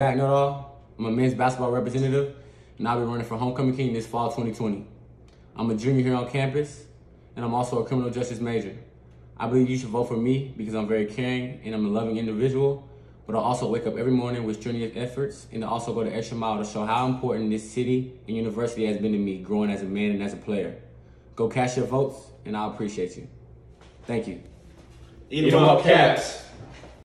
Zach Nutall. I'm a men's basketball representative, and I'll be running for Homecoming King this fall 2020. I'm a junior here on campus, and I'm also a criminal justice major. I believe you should vote for me because I'm very caring and I'm a loving individual, but I also wake up every morning with strenuous efforts and I also go the extra mile to show how important this city and university has been to me growing as a man and as a player. Go cast your votes, and I appreciate you. Thank you. Eat 'em up, Cats.